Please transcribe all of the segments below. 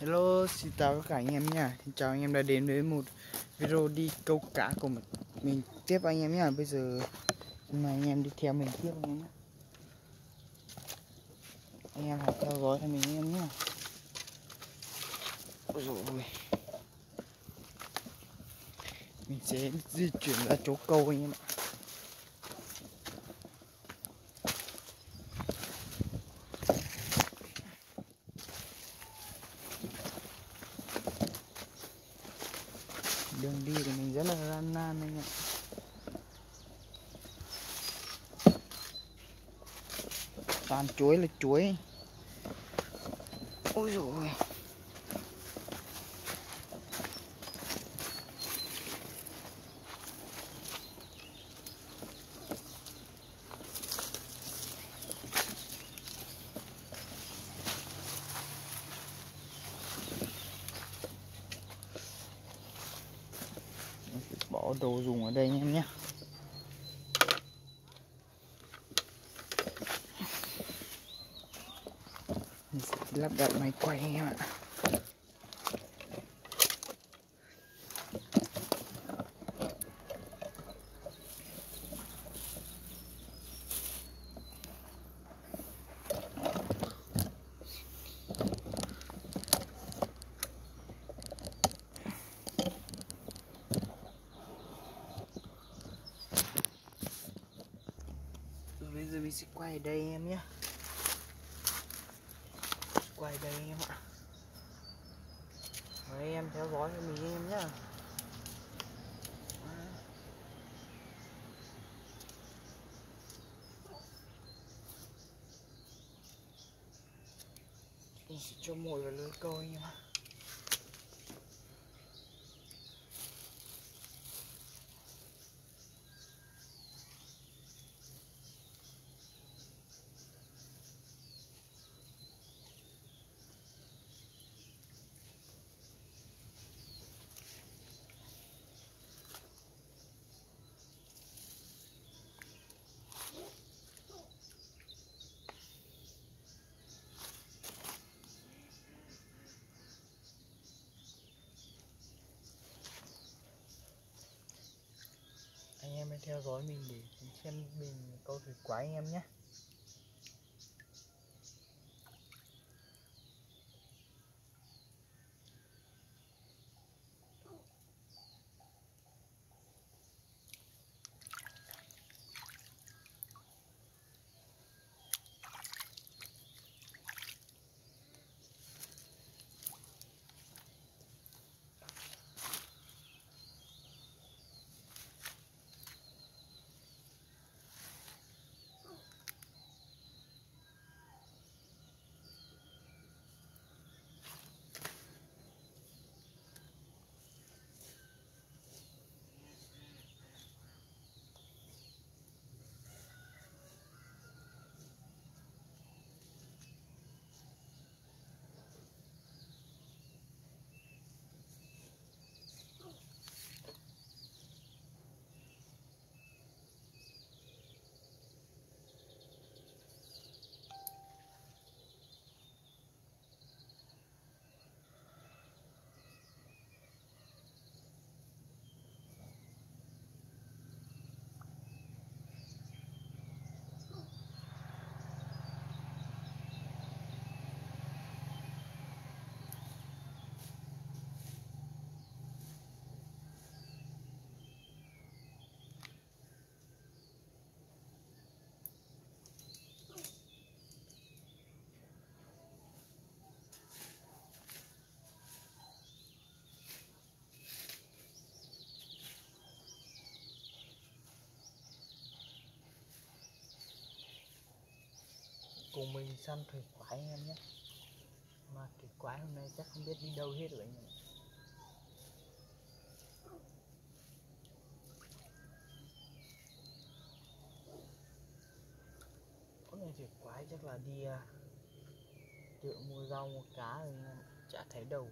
Hello, xin chào tất cả anh em nha. Xin chào anh em đã đến với một video đi câu cá của mình, mình tiếp anh em nha. Bây giờ mà anh em đi theo mình tiếp anh em nhé Anh em hãy theo dõi cho mình anh em nhé Ôi dồi ôi. Mình sẽ di chuyển ra chỗ câu anh em ạ đường đi của mình rất là gian nan anh ạ toàn chuối là chuối. Ôi dồi ôi bỏ đồ dùng ở đây anh em nhé mình sẽ lắp đặt máy quay anh em ạ Rồi bây giờ mình sẽ quay ở đây em nhé. Quay ở đây em ạ. Mấy em theo dõi cho mình em nhá. Mình sẽ cho mồi vào lưới câu anh em ạ. Theo dõi mình để xem mình câu thủy quái anh em nhé. Cùng mình săn thủy quái anh em nhé. Mà thủy quái hôm nay chắc không biết đi đâu hết rồi anh em có này thủy quái chắc là đi à, chợ mua rau mua cá rồi chả thấy đầu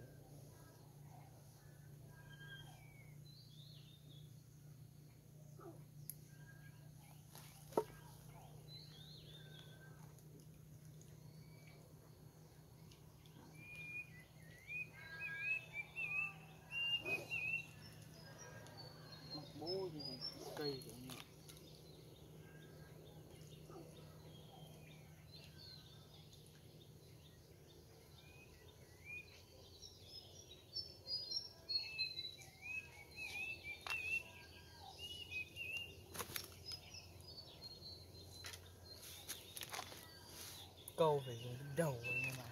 câu phải dùng đến đầu anh em ạ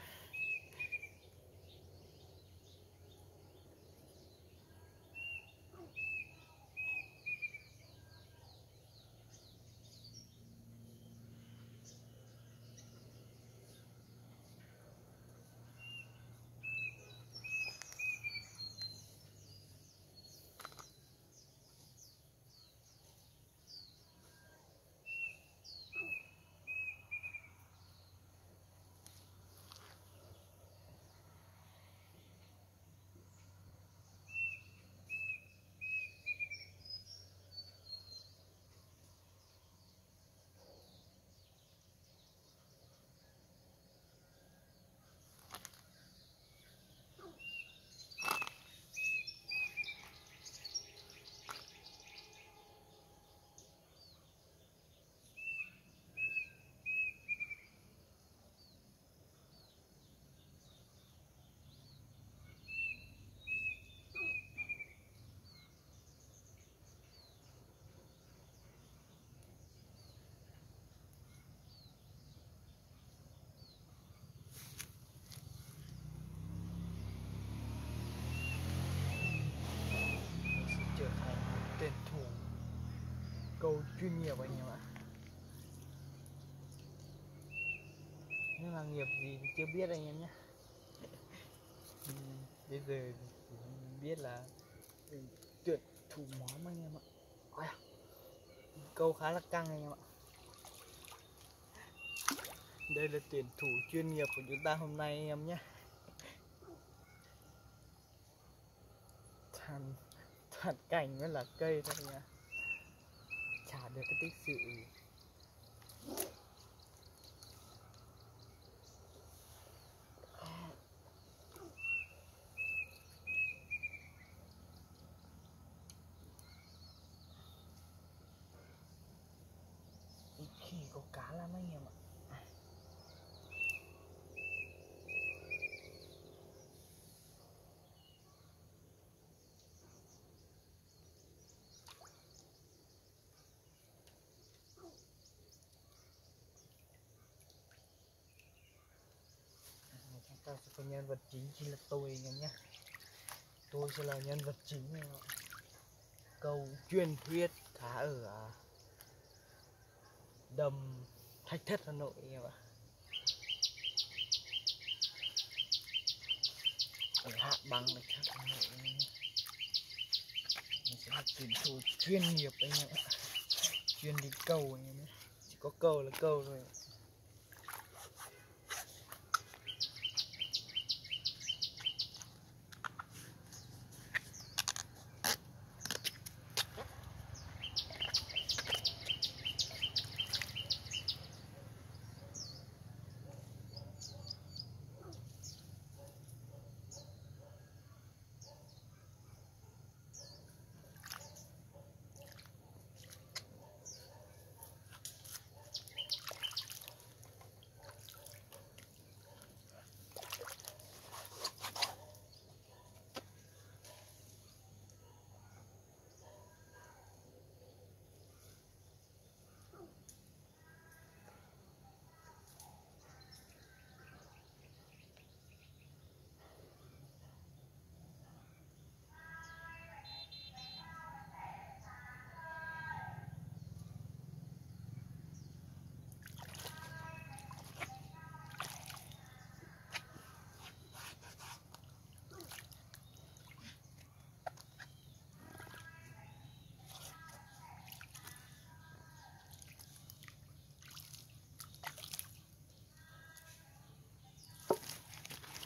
sẽ trở thành một tuyển thủ câu chuyên nghiệp anh em ạ nhưng là nghiệp gì thì chưa biết anh em nhé. Bây giờ biết là tuyển thủ móm anh em ạ. À, câu khá là căng anh em ạ. Đây là tuyển thủ chuyên nghiệp của chúng ta hôm nay anh em nhé. Thật toàn cảnh với là cây thôi nha chả được cái tích sự ít khi có cá lắm anh em ạ chúng sẽ có nhân vật chính chính là tôi anh em nhé. Tôi sẽ là nhân vật chính ờ, câu truyền thuyết cá ở à, đầm thạch thất hà nội anh em ạ. Ở hạ bằng thạch thất hà nội mình sẽ học tuyển thủ chuyên nghiệp anh em ạ. Chuyên đi câu anh em nhé. Chỉ có câu là câu thôi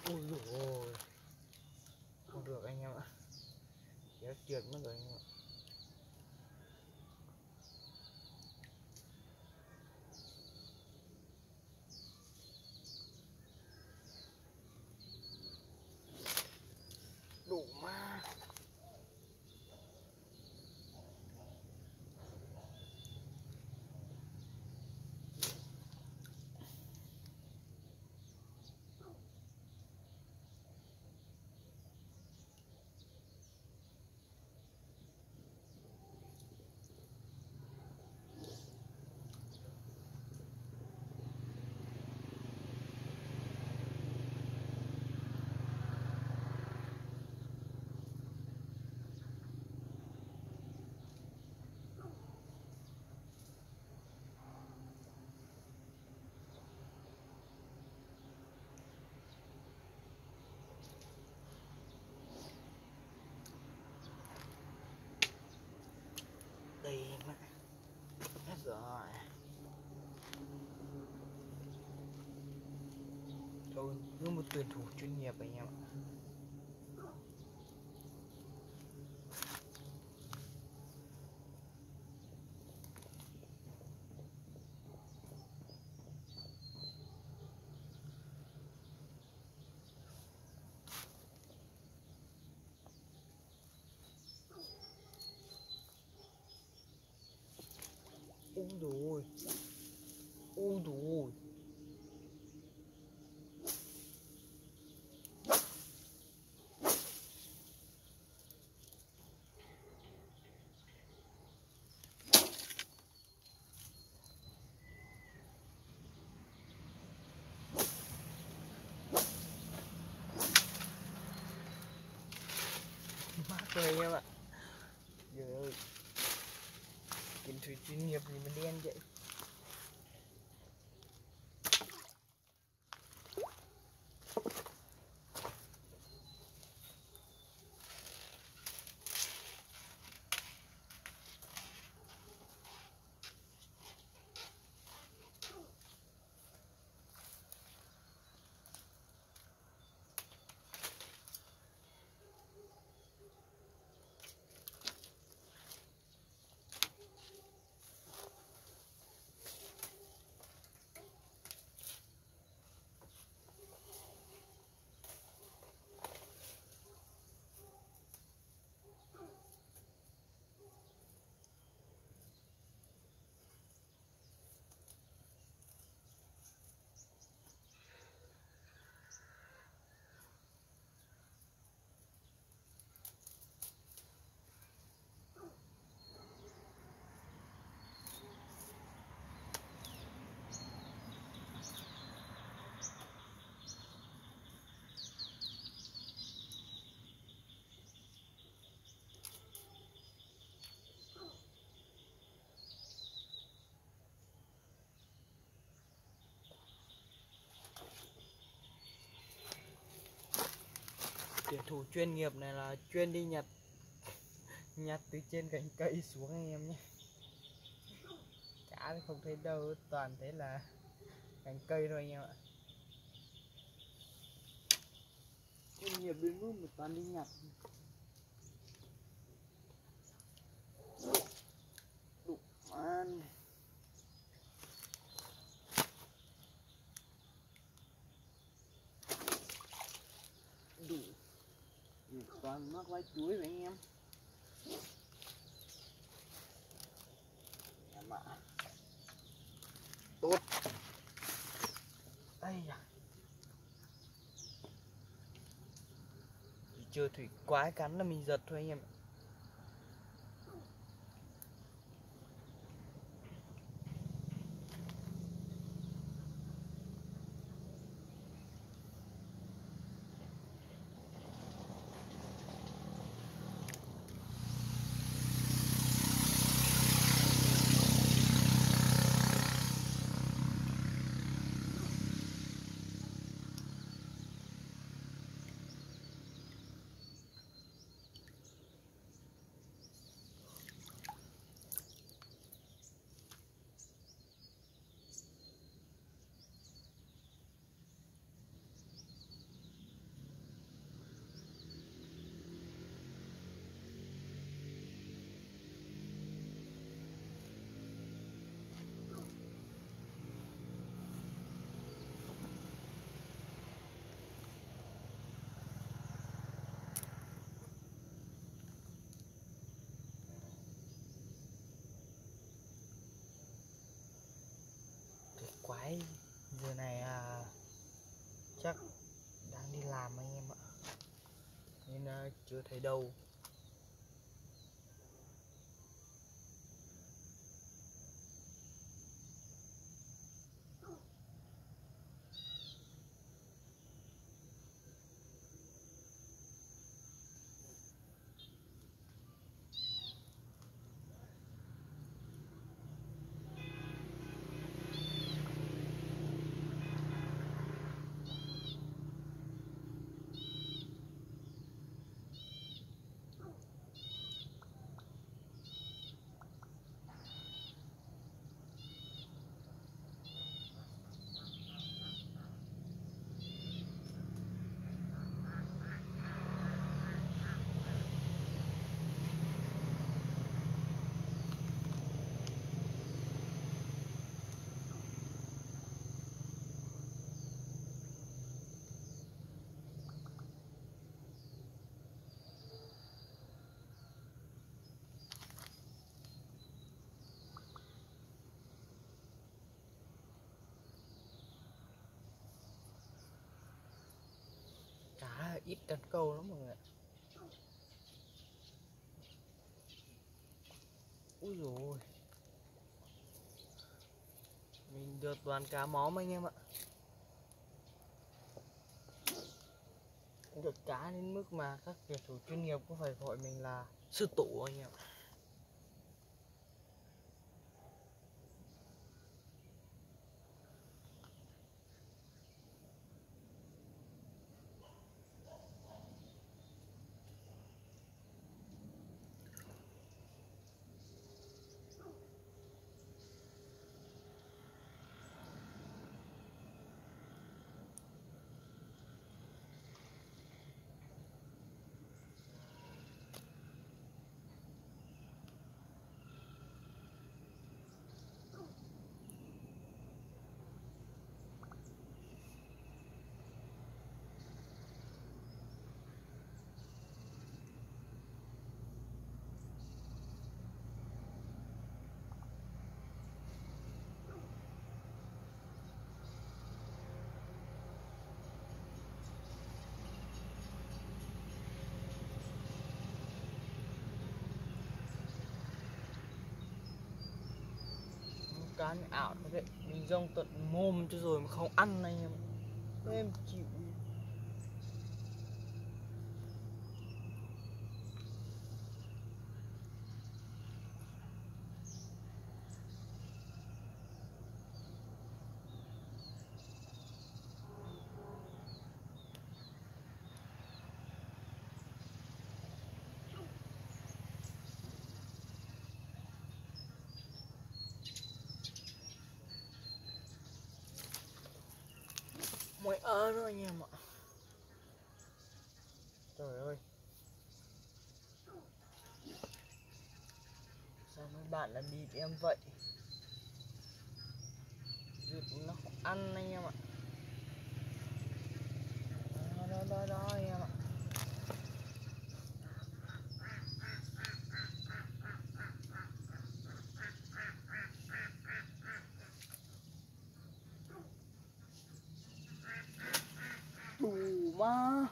ôi dồi ôi. Không được anh em ạ. Kéo trượt mất rồi anh em ạ. Tuyển thủ chuyên nghiệp anh em ạ. Ôi dồi ôi. Ôi dồi ôi. Rồi anh em ạ. Trời ơi. Kiến thủy chuyên nghiệp gì mà đen vậy? Tuyển thủ chuyên nghiệp này là chuyên đi nhặt nhặt từ trên cành cây xuống anh em nhé. Chả không thấy đâu, toàn thấy là cành cây thôi anh em ạ. Chuyên nghiệp đến mức mà toàn đi nhặt. Toàn mắc lá chuối với anh em. Em tốt. Đây à chưa thủy quái cắn là mình giật thôi anh em ạ Thủy quái giờ này à, chắc đang đi làm anh em ạ nên à, chưa thấy đâu. Ít đặt câu lắm mọi người ạ. Ui rồi mình được toàn cá móm anh em ạ. Được cá đến mức mà các tuyển thủ chuyên nghiệp cũng phải gọi mình là sư tổ anh em ạ. Cá này ảo thật đấy mình rong tận mồm cho rồi mà không ăn anh em. Em chịu thôi anh em ạ trời ơi. Sao mấy bạn là đi với em vậy? Rượt nó không ăn anh em ạ. Đó đó đó, đó anh em ạ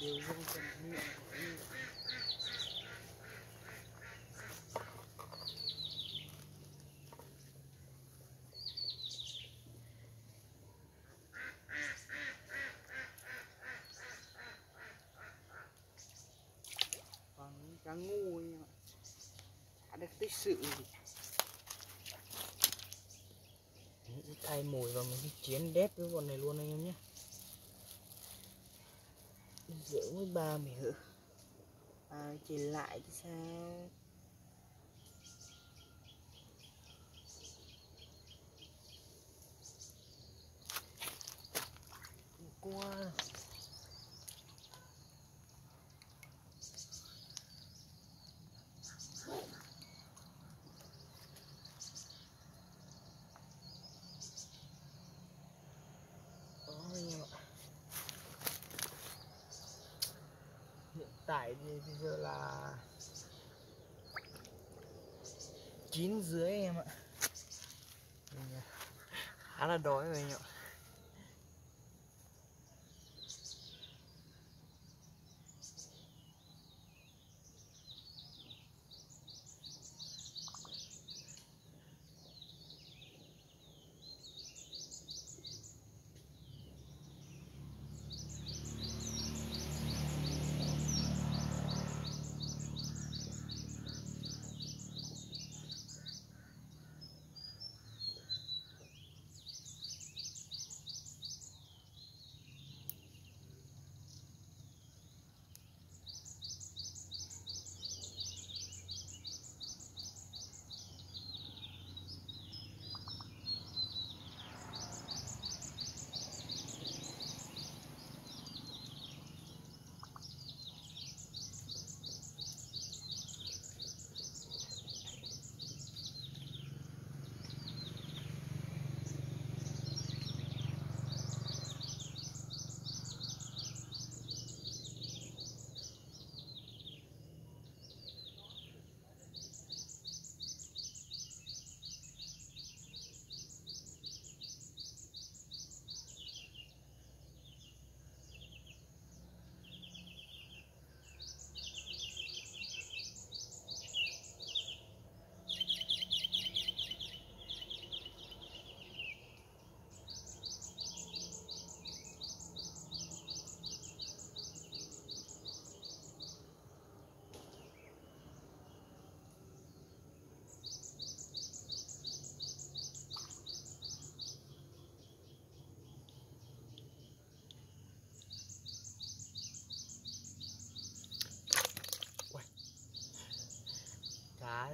đều vô phần miệng còn cá ngu anh em ạ được tích sự thay mồi vào một cái chiến đét với bọn này luôn anh em nhé rượu với ba mày hử à, chỉ lại thì sao qua Đó, anh em ạ. hiện tại thì bây giờ là chín dưới em ạ. Khá là đói rồi anh ạ.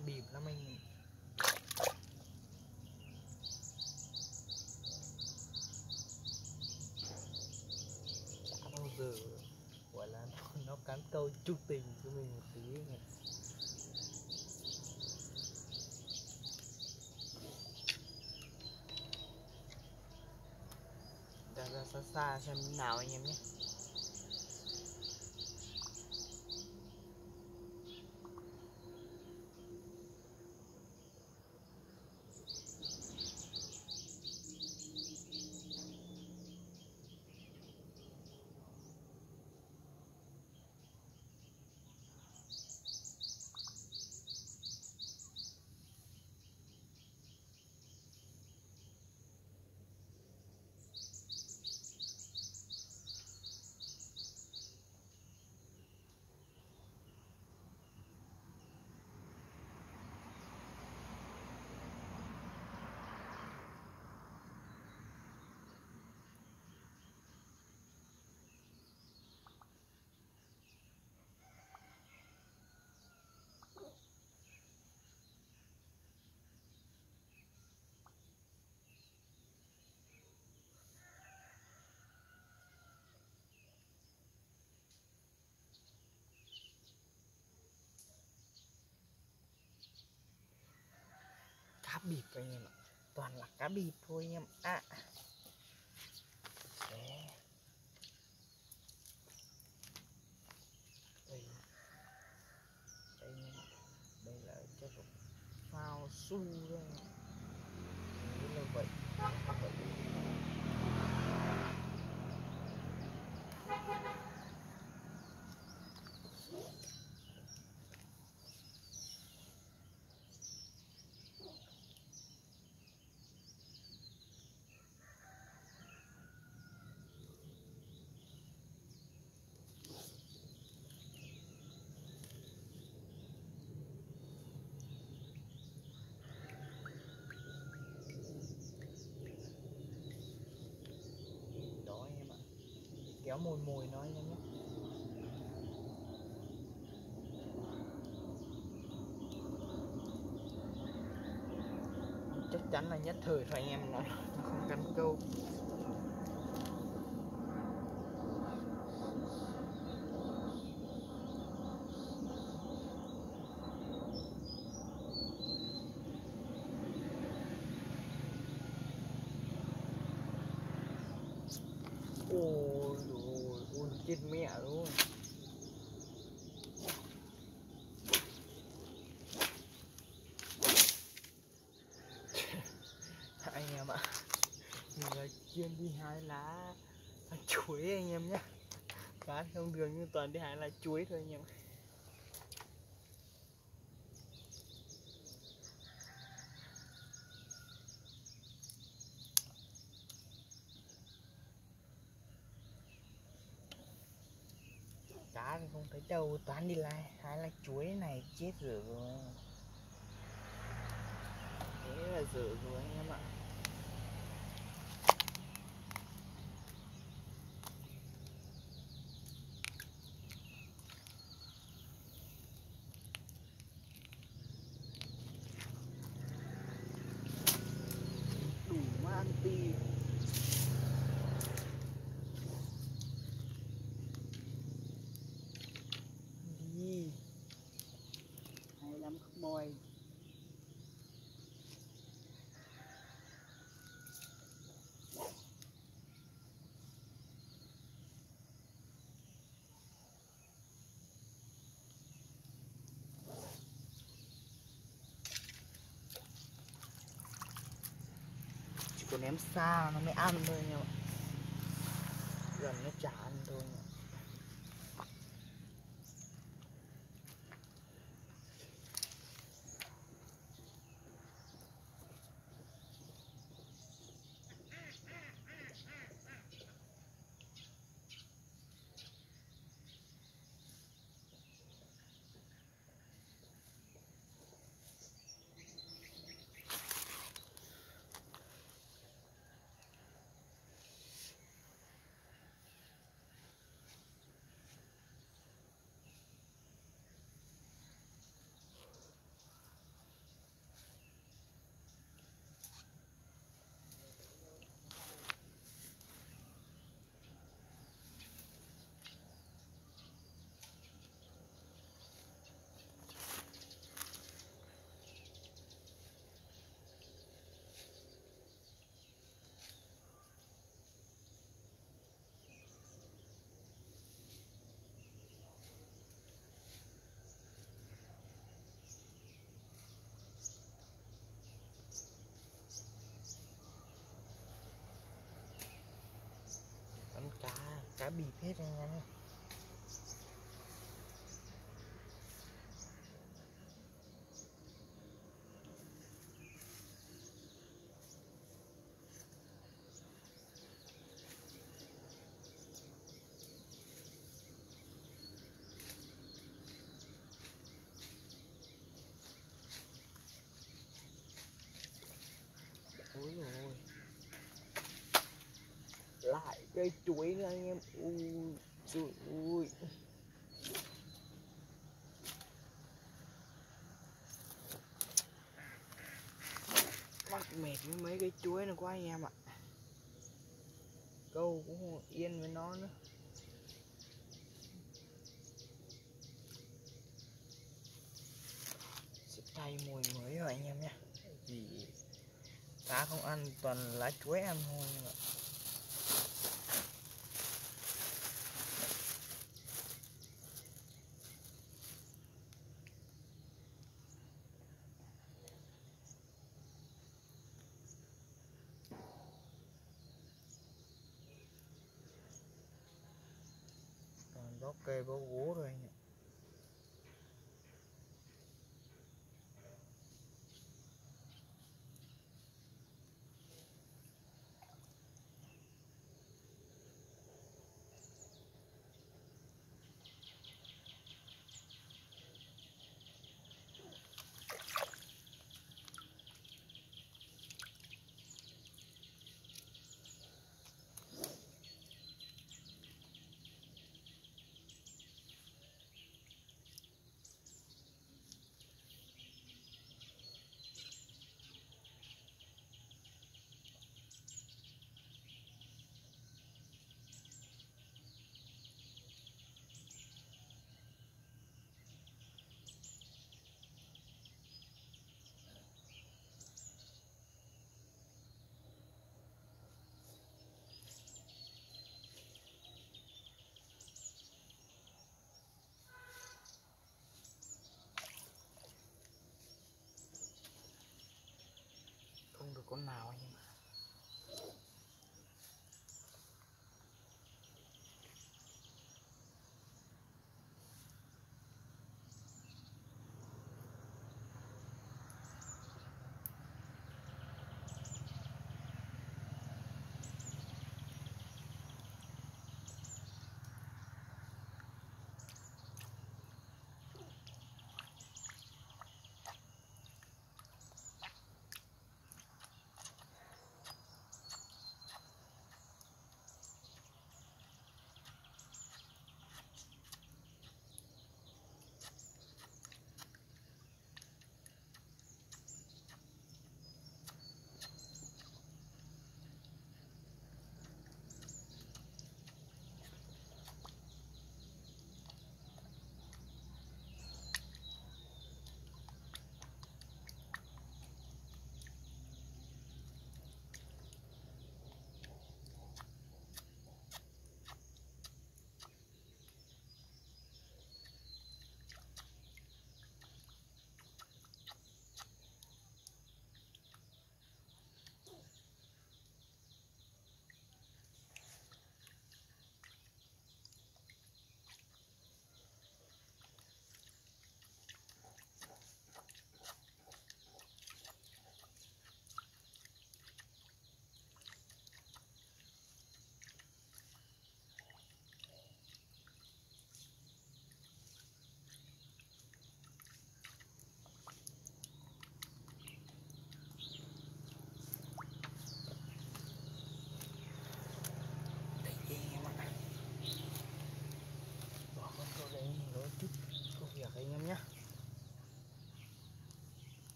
Bịp lắm anh bao giờ gọi là nó, nó cắn câu chút tình cho mình một tí này ra ra xa xa xem nào anh em nhé cá bịp anh em ạ toàn là cá bịp thôi anh em ạ. À. Đấy. đây. Đây đây là chắc phao su đây anh em. Hình như là vậy vậy đó anh em ạ kéo mồi mồi nó anh em nhé chắc chắn là nhất thời thôi anh em, nó không cắn câu ôi ôi ôi chết mẹ luôn anh em ạ người là chuyên đi hái lá lá chuối anh em nhé. Cá không đường như toàn đi hái lá chuối thôi anh em. Cá thì không thấy đâu, toàn đi lại hái lá chuối này chết rồi. Thế là dở rồi anh em ạ đủ man ti đi hay lắm không mồi chỉ ném xa nó mới ăn thôi nhỉ gần nó chả ăn thôi. nhỉ cá bịp hết anh em ơi ôi. Rồi lại cây chuối nữa anh em. Ui, trời ui bắt mệt với mấy cái chuối này quá anh em ạ. Câu cũng không yên với nó nữa. Sẽ thay mùi mới rồi anh em nhé. Vì cá không ăn toàn lá chuối ăn thôi anh em ạ toàn bó cây có gỗ rồi anh ạ không được con nào anh em ạ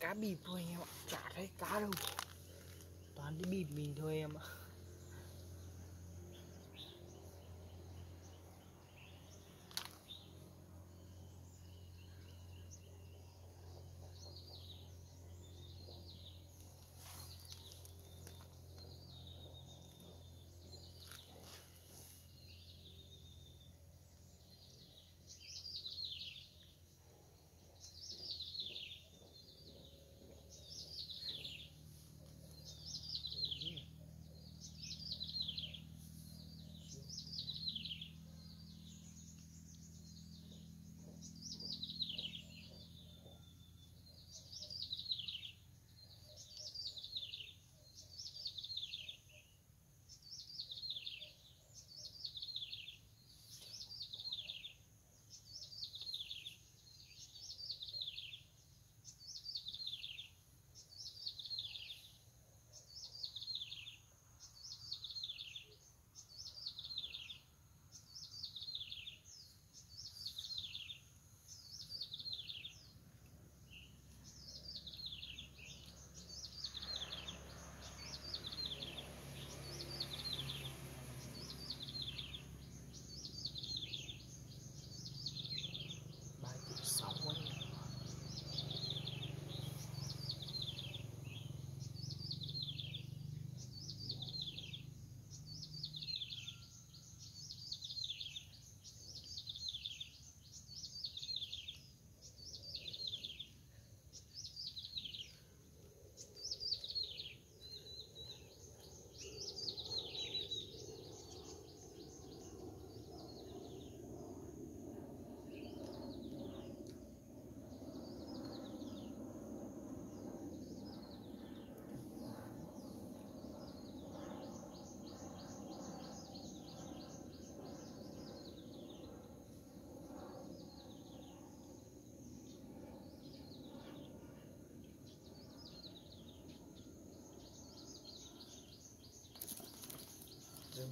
cá bịp thôi anh em ạ. Chả thấy cá đâu. Toàn đi bịp mình thôi em ạ.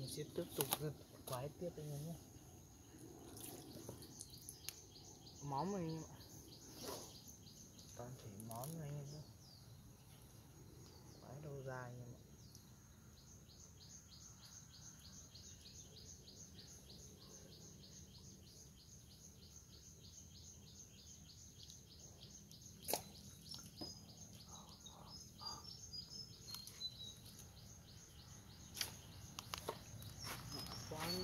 Mình sẽ tiếp tục được quái tiếp anh em nhé. Móng mình anh em ạ toàn thể món này anh em nhé quái đâu ra anh em ạ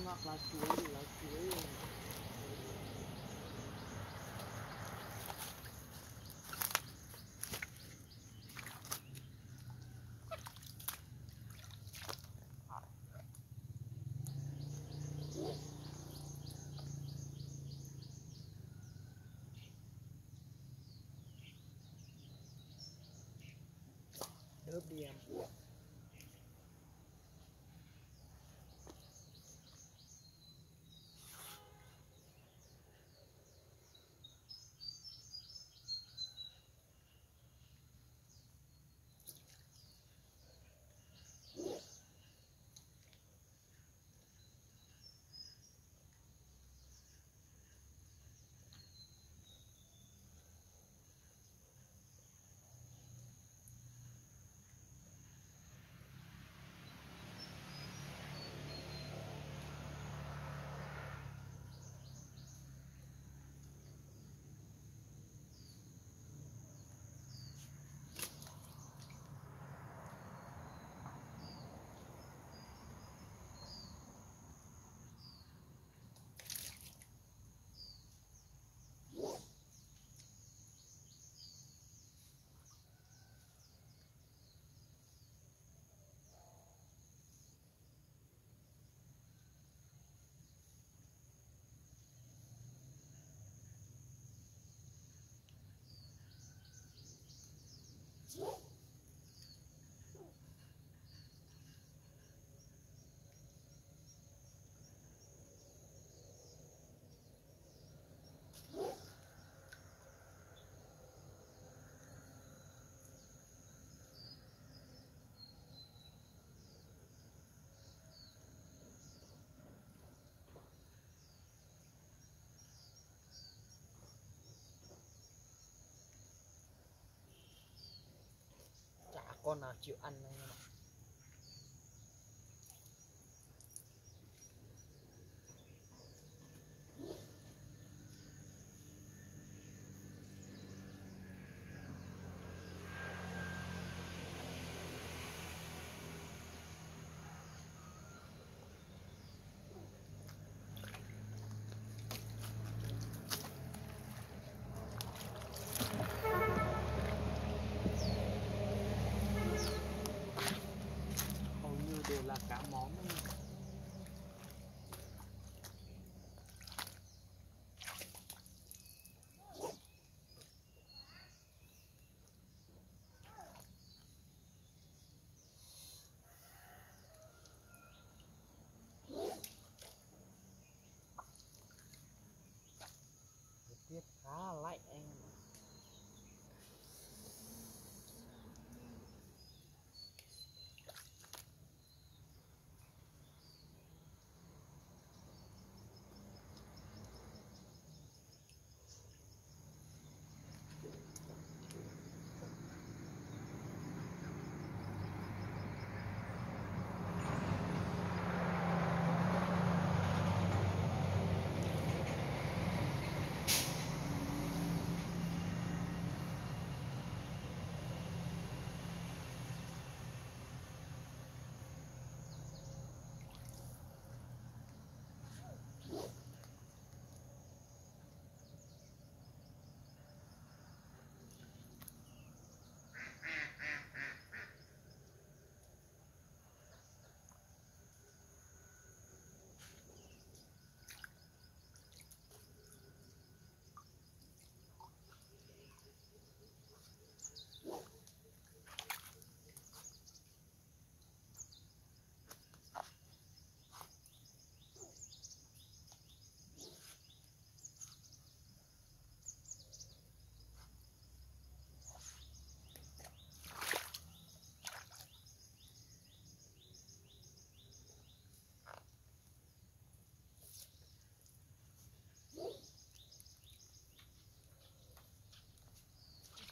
quán ngọt lá chuối lá chuối đớp đi em chả con Whoa. Nào chịu ăn anh em ạ hầu như đều là cá móm ấy. thời tiết khá là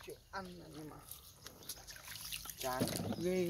chưa ăn nhưng mà. Chán. Ghê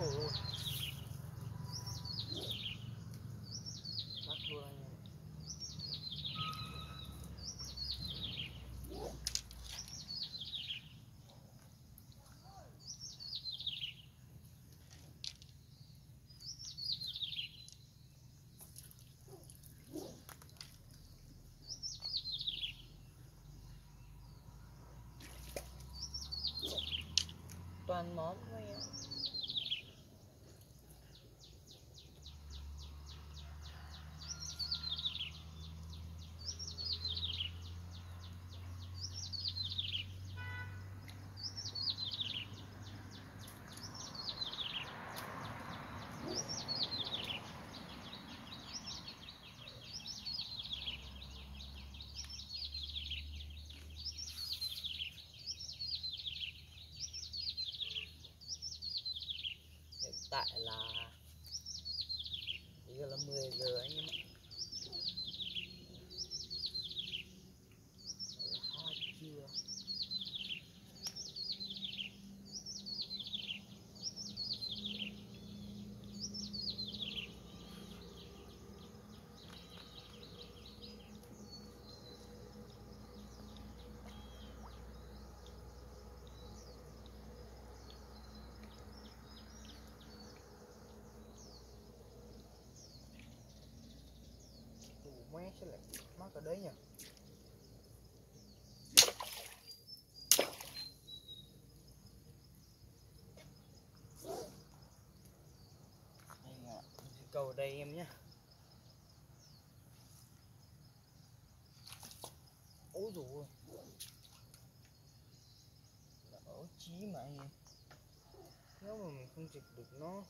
Trời ơi Bắt luôn anh em toàn món thôi em là bây giờ là 10 giờ anh em ạ. Mé sẽ lại mắc ở đấy nha cầu ở đây em nhé. Ố dù ôi. Ở chí mà anh em. Nếu mà mình không chụp được nó.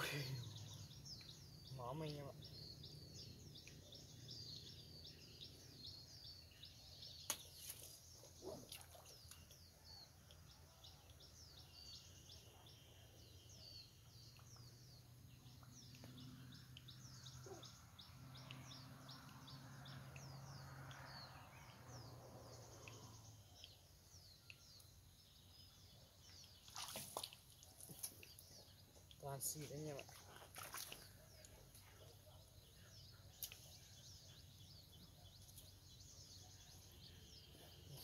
Ui. Toàn xịt đấy nha bạn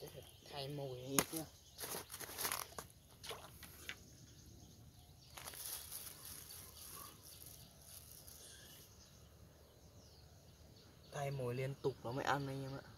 sẽ phải thay mồi ít nhá thay mồi liên tục nó mới ăn anh em ạ.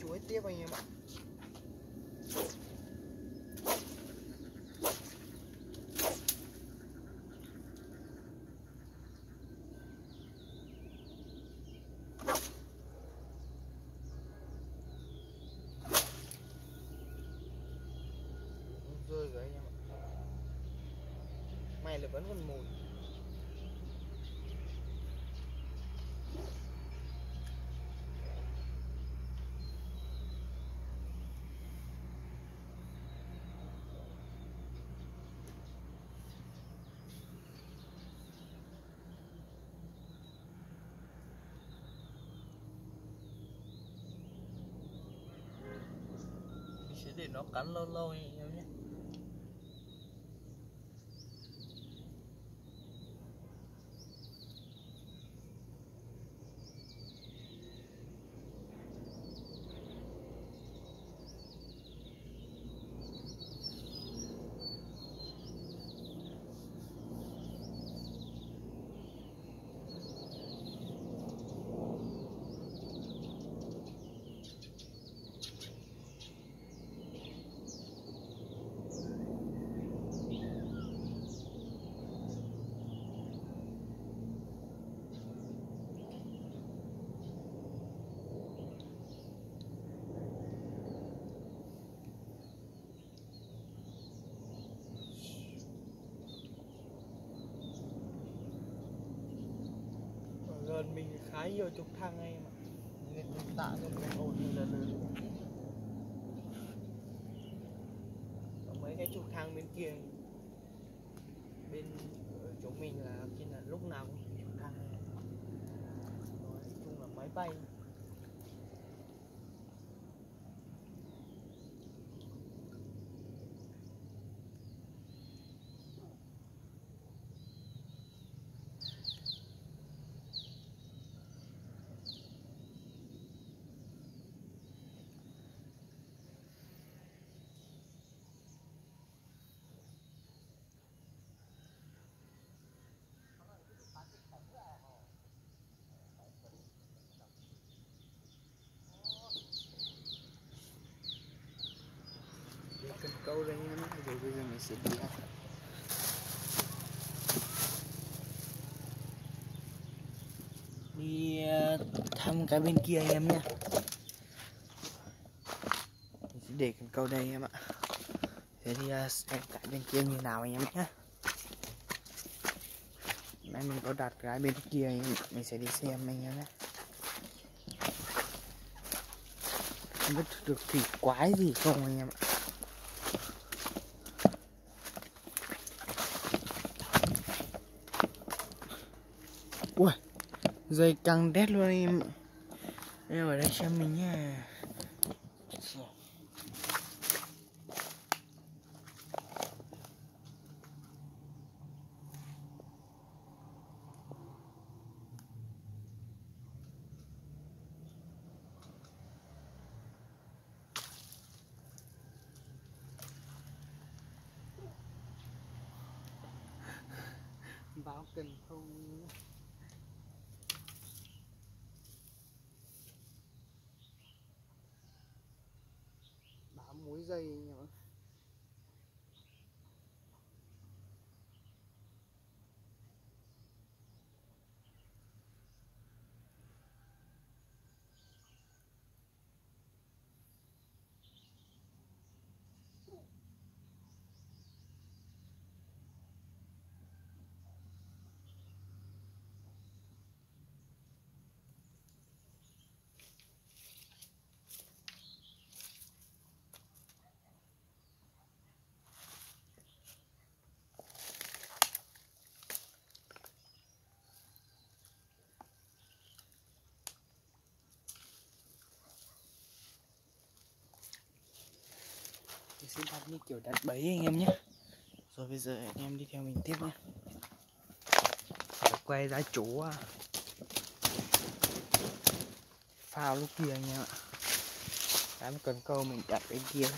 Chuối tiếp anh em ạ. Rơi rồi anh em ạ. May là vẫn còn mùi Mình sẽ để nó cắn lâu lâu anh em nhé. Bye. Đi uh, thăm cái bên kia anh em nhé. Sẽ để cần câu đây em ạ. Thế thì uh, xem cái bên kia như nào anh em nhé. Nãy mình có đặt cái bên kia, mình sẽ đi xem anh em nhé. Không biết được thủy quái gì không anh em ạ. Dây căng đét luôn em em ở đây xem mình nha báo cần không bám muối dây anh em ạ mình sẽ như kiểu đặt bẫy anh em nhé. Rồi bây giờ anh em đi theo mình tiếp nhé. Quay ra chỗ. À, phao lúc kia anh em ạ. Đám cần câu mình đặt bên kia.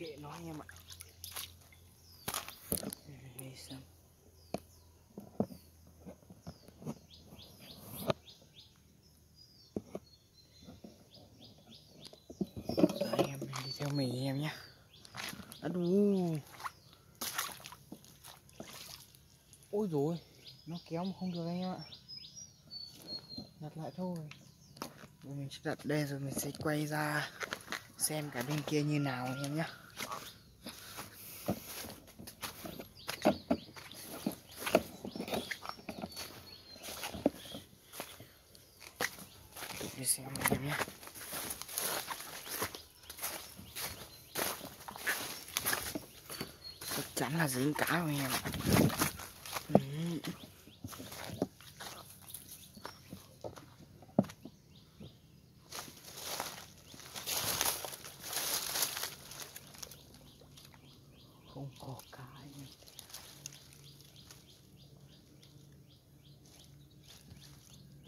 Kệ nó anh em ạ. Đây xem. Em đi theo mình em nhé à, đù. ôi rồi nó kéo mà không được anh em ạ. Đặt lại thôi. Mình sẽ đặt đây rồi mình sẽ quay ra xem cả bên kia như nào anh em nhé đi xem anh em nhé chắc chắn là dính cá rồi em không có cá em.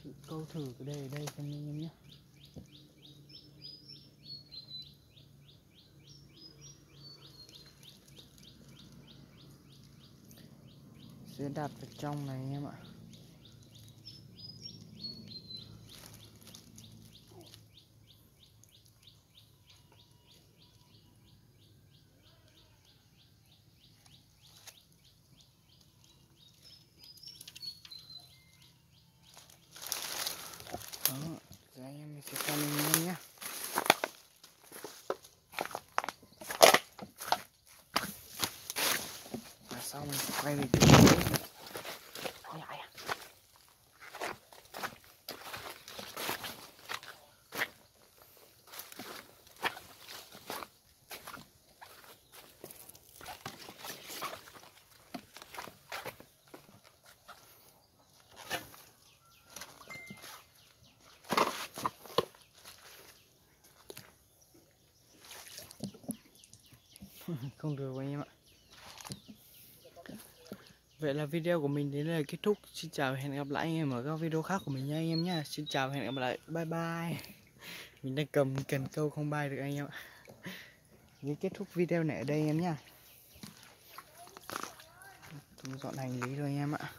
thử câu thử cái đề đây cho anh em nhé sẽ đặt vào trong này anh em ạ đó giờ anh em mình sẽ cho mình lên nhé và sau mình sẽ quay về chỗ Ôi, ai à. không được anh em ạ. Vậy là video của mình đến đây kết thúc. Xin chào và hẹn gặp lại anh em ở các video khác của mình nha anh em nha. Xin chào và hẹn gặp lại. Bye bye. Mình đang cầm cần câu không bay được anh em ạ. Mình kết thúc video này ở đây em nha. Tôi dọn hành lý rồi anh em ạ.